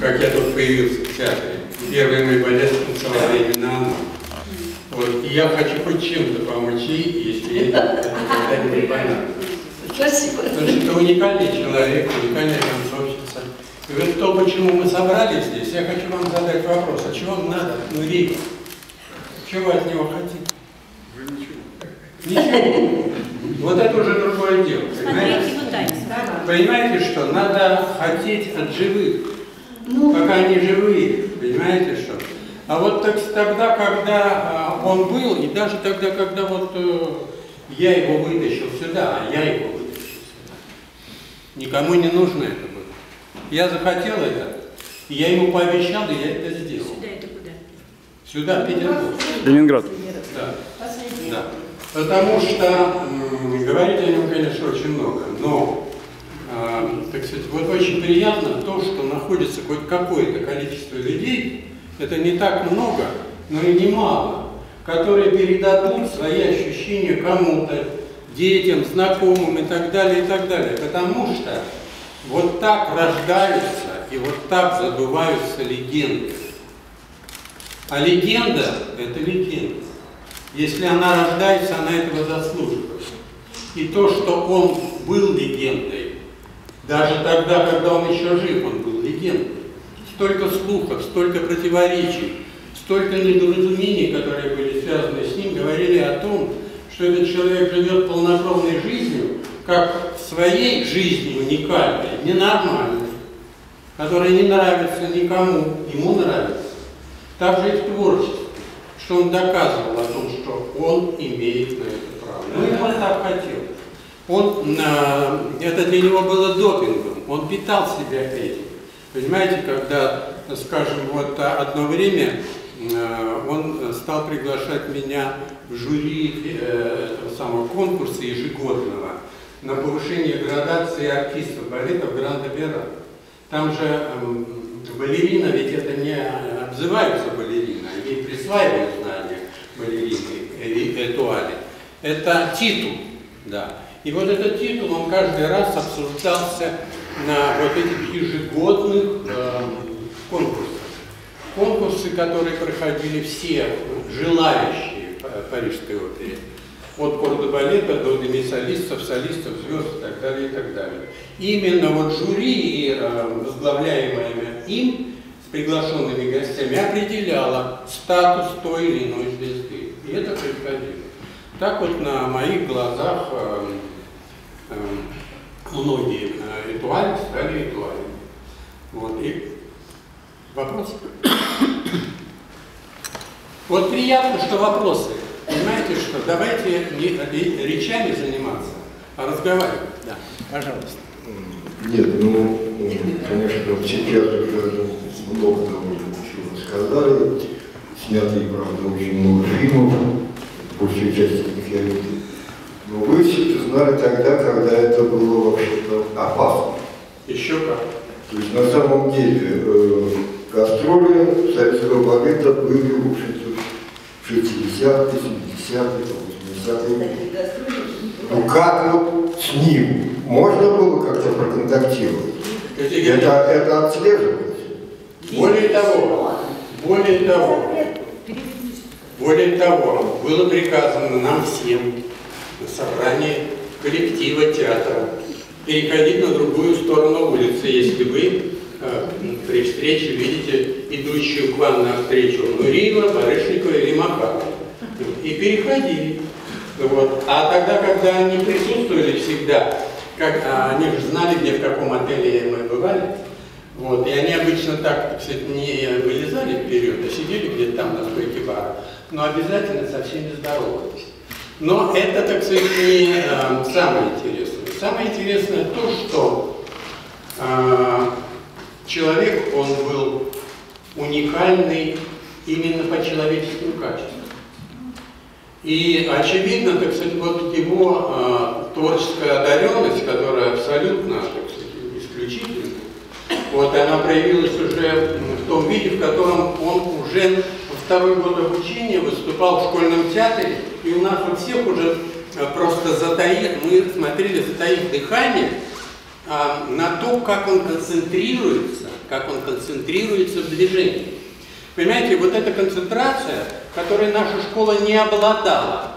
как я тут появился в театре. Первый мой балет танцевала именно она. Вот, и я хочу хоть чем-то помочь ей, если ей это когда-нибудь понятно. Спасибо. Потому что это уникальный человек, уникальная танцовщица. И вот то, почему мы собрались здесь, я хочу вам задать вопрос. А чего вам надо от Нурика? Чего вы от него хотите? Ничего. Вот это уже другое дело. Понимаете? Понимаете, что надо хотеть от живых, Ну, пока они живые. Понимаете, что? А вот так, тогда, когда а, он был, и даже тогда, когда вот э, я его вытащил сюда, а я его вытащил сюда, никому не нужно это было. Я захотел это, я ему пообещал, и я это сделал. Сюда это куда? Сюда, в Петербург. Ленинград. Да. последний. Да. Потому что говорить о нем, конечно, очень много, но, так сказать, вот очень приятно то, что находится хоть какое-то количество людей, это не так много, но и не мало, которые передадут свои ощущения кому-то, детям, знакомым и так далее, и так далее. Потому что вот так рождаются и вот так забываются легенды. А легенда – это легенда. Если она рождается, она этого заслуживает. И то, что он был легендой, даже тогда, когда он еще жив, он был легендой. Столько слухов, столько противоречий, столько недоразумений, которые были связаны с ним, говорили о том, что этот человек живет полнокровной жизнью, как своей жизни уникальной, ненормальной, которая не нравится никому, ему нравится. Так же и в творчестве, что он доказывал о том, что он имеет на это право. Ну и он так хотел. Он, э, это для него было допингом, он питал себя этим. Понимаете, когда, скажем, вот а, одно время э, он стал приглашать меня в жюри э, самого конкурса ежегодного на повышение градации артистов балета в Гранд-Опера. Там же балерина, ведь это не обзываются балерина, ей присваивают знания балерины, этуали. Это титул, да. И вот этот титул, он каждый раз обсуждался на вот этих ежегодных э, конкурсах. Конкурсы, которые проходили все желающие в Парижской опере. От кордобалета до демисолистов, солистов, звезд и так далее, и так далее. Именно вот жюри, э, возглавляемое им, с приглашенными гостями, определяло статус той или иной звезды. И это происходило. Так вот на моих глазах э, э, многие э, ритуали стали ритуалами. Вот, и вопросы? Вот приятно, что вопросы. Понимаете, что давайте не речами заниматься, а разговаривать. Да, пожалуйста. Нет, ну, конечно, сейчас уже много того, чего сказали. Снято, и, правда, очень много фильмов, большую часть из них я видел. Но вы все это знали тогда, когда это было вообще-то опасно. Еще как. То есть на самом деле э, гастроли советского балета были, в общем-то, 60-е, 70-е, 80-е. Ну как вот с ним можно было как-то проконтактировать? Это, это отслеживалось. Более того, более того, более того, было приказано нам всем на собрании коллектива театра переходить на другую сторону улицы, если вы э, при встрече видите идущую к вам навстречу Нуриева, Барышникова или Макарова. И переходили. Вот. А тогда, когда они присутствовали всегда, как, а, они же знали, где, в каком отеле мы бывали, вот, и они обычно так, сказать, не вылезали вперед, а сидели где-то там на стойке бара, но обязательно со всеми здоровались. Но это, так сказать, не э, самое интересное. Самое интересное то, что э, человек, он был уникальный именно по человеческим качествам. И очевидно, так сказать, вот его э, творческая одаренность, которая абсолютно, так сказать, исключительна, вот она проявилась уже в том виде, в котором он уже второй год обучения выступал в школьном театре, и у нас у всех уже просто затаив, мы смотрели, затаив дыхание, а, на то, как он концентрируется, как он концентрируется в движении. Понимаете, вот эта концентрация, которой наша школа не обладала.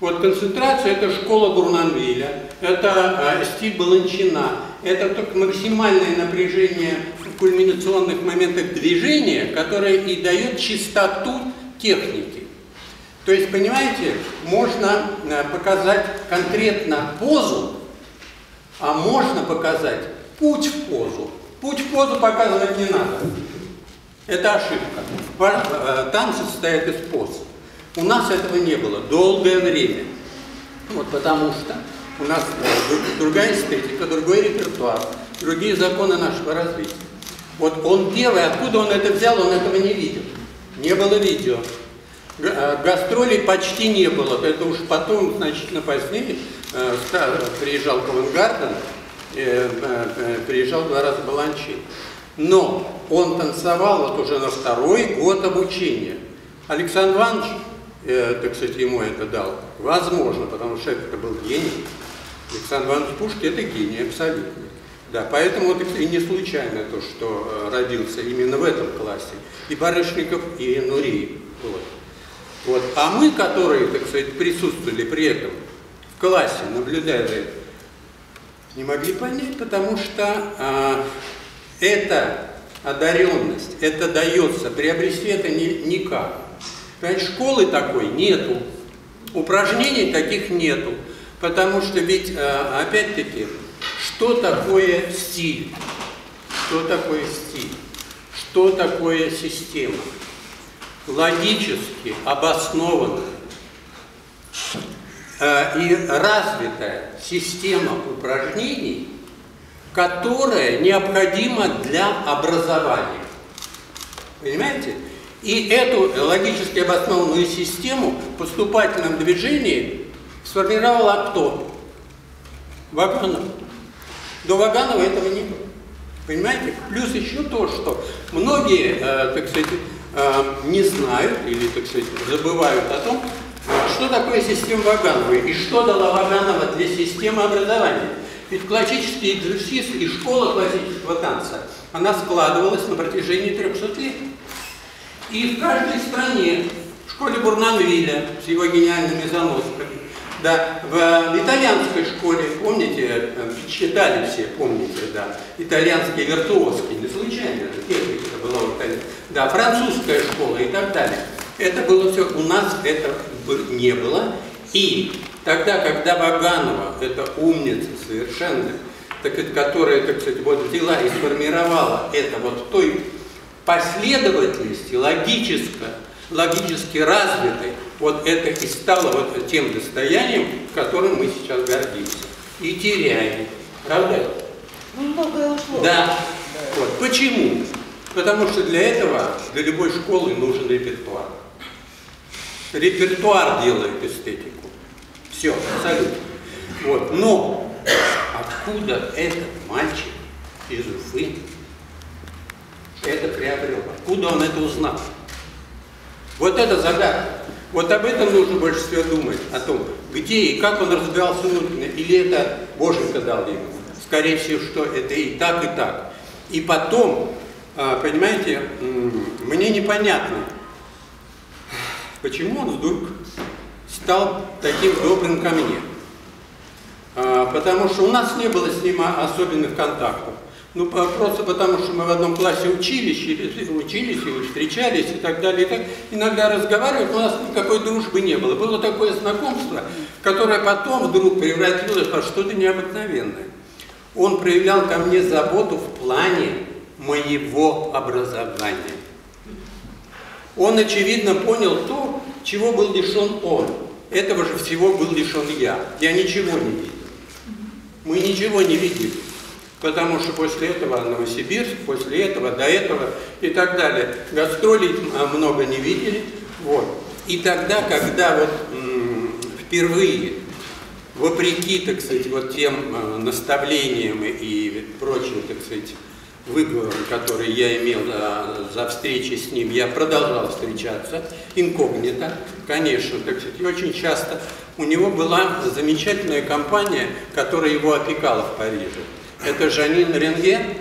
Вот концентрация – это школа Бурнанвиля, это э, стиль Баланчина, это только максимальное напряжение в кульминационных моментах движения, которое и дает чистоту техники. То есть, понимаете, можно э, показать конкретно позу, а можно показать путь в позу. Путь в позу показывать не надо. Это ошибка. Э, танцы состоят из поз. У нас этого не было долгое время. Вот потому что у нас другая эстетика, другой репертуар, другие законы нашего развития. Вот он первый, откуда он это взял, он этого не видел. Не было видео. Э, гастролей почти не было. Это уж потом, значительно позднее, э, приезжал Ковенгарден, приезжал два раза Баланчин. Но он танцевал вот уже на второй год обучения. Александр Иванович, э, так сказать, ему это дал. Возможно, потому что это был гений. Александр Иванович Пушкин – это гений абсолютно. Да, поэтому это и не случайно то, что э, родился именно в этом классе. И Барышников, и Нуриев. Вот. Вот. А мы, которые, так сказать, присутствовали при этом в классе, этим, не могли понять, потому что а, эта одаренность, это дается, приобрести это ни, никак. Понимаете, школы такой нету, упражнений таких нету, потому что ведь, э, опять-таки, что такое стиль? Что такое стиль? Что такое система? Логически обоснованная э, и развитая система упражнений – которая необходима для образования. Понимаете? И эту логически обоснованную систему в поступательном движении сформировала кто? Ваганов. До Ваганова этого не было. Понимаете? Плюс еще то, что многие, э, так сказать, э, не знают или, так сказать, забывают о том, что такое система Ваганова и что дала Ваганова для системы образования. Ведь классический экзерсис и школа классического танца, она складывалась на протяжении 300 лет. И в каждой стране, в школе Бурнанвиля с его гениальными заносками, да, в итальянской школе, помните, читали все, помните, да, итальянские виртуозки, не случайно, техника была в Италии, да, французская школа и так далее. Это было все, у нас это не было, и Тогда, когда Ваганова, эта умница совершенно, так, которая, так сказать, вот взяла и сформировала это вот в той последовательности, логической, логически развитой, вот это и стало вот тем достоянием, которым мы сейчас гордимся. И теряем. Правда? Ну, многое ушло. Да. да. Вот. Почему? Потому что для этого, для любой школы нужен репертуар. Репертуар делает эстетику. Все, абсолютно. Вот. Но откуда этот мальчик из Уфы это приобрел? Откуда он это узнал? Вот это загадка. Вот об этом нужно больше всего думать, о том, где и как он разбирался внутренне, или это Боженька дал ему. Скорее всего, что это и так, и так. И потом, а, понимаете, мне непонятно, почему он вдруг стал таким добрым ко мне. А, потому что у нас не было с ним особенных контактов. Ну, просто потому, что мы в одном классе учились, учились и встречались и так далее. И так иногда разговаривали, у нас никакой дружбы не было. Было такое знакомство, которое потом вдруг превратилось во что-то необыкновенное. Он проявлял ко мне заботу в плане моего образования. Он, очевидно, понял то, чего был лишен он. Этого же всего был лишен я. Я ничего не видел. Мы ничего не видели. Потому что после этого Новосибирск, после этого, до этого и так далее. Гастролей много не видели. Вот. И тогда, когда вот впервые, вопреки, так сказать, вот тем э, наставлениям и прочим, так сказать, выговором, который я имел за, за встречи с ним, я продолжал встречаться инкогнито, конечно, так сказать, и очень часто. У него была замечательная компания, которая его опекала в Париже. Это Жанин Ренген,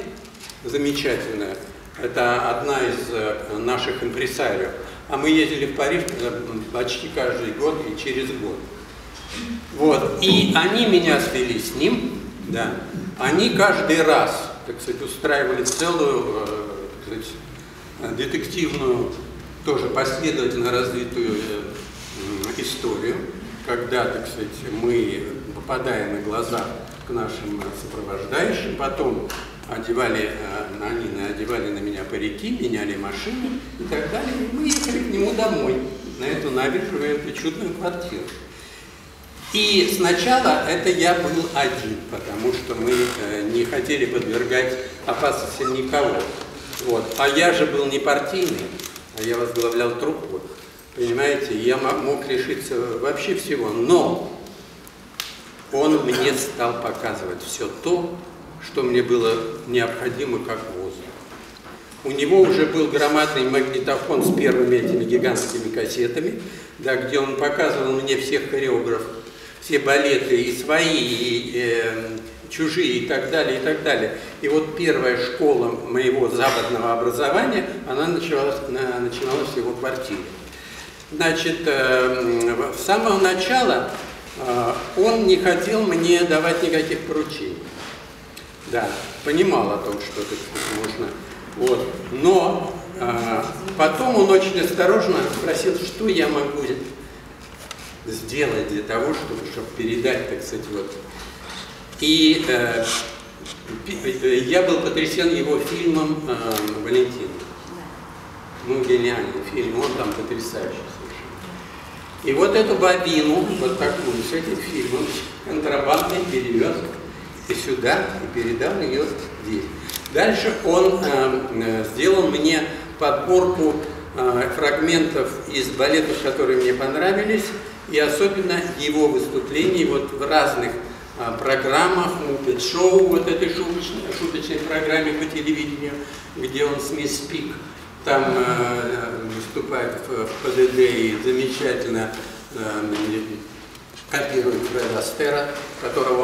замечательная. Это одна из э, наших импресариев. А мы ездили в Париж э, почти каждый год и через год. Вот. И они меня свели с ним, да. Они каждый раз, так сказать, устраивали целую, э, так сказать, детективную, тоже последовательно развитую историю, когда, так сказать, мы попадаем на глаза к нашим сопровождающим, потом одевали, э, они одевали на меня парики, меняли машины и так далее. И мы ехали к нему домой, на эту набережную, эту чудную квартиру. И сначала это я был один, потому что мы э, не хотели подвергать опасности никого. Вот. А я же был не партийный, а я возглавлял труппу. Понимаете, я мог лишиться вообще всего. Но он мне стал показывать все то, что мне было необходимо как воздух. У него уже был громадный магнитофон с первыми этими гигантскими кассетами, да, где он показывал мне всех хореографов, все балеты, и свои, и э, чужие, и так далее, и так далее. И вот первая школа моего западного образования, она началась, начиналась в его квартире. Значит, э, с самого начала он не хотел мне давать никаких поручений. Да, понимал о том, что это можно. Вот. Но э, потом он очень осторожно спросил, что я могу сделать для того, чтобы, чтобы передать, так сказать, вот. И э, я был потрясен его фильмом э, «Валентин». Ну, гениальный фильм, он там потрясающий. И вот эту бобину, вот такую, с этим фильмом, контрабандный перевез и сюда, и передал ее здесь. Дальше он э, сделал мне подборку э, фрагментов из балетов, которые мне понравились, и особенно его выступлений вот в разных э, программах, Мупет Шоу, вот этой шуточной, шуточной программе по телевидению, где он с Мисс Пик там э, выступает в, в ПДД и замечательно э, копирует Фреда Астера, которого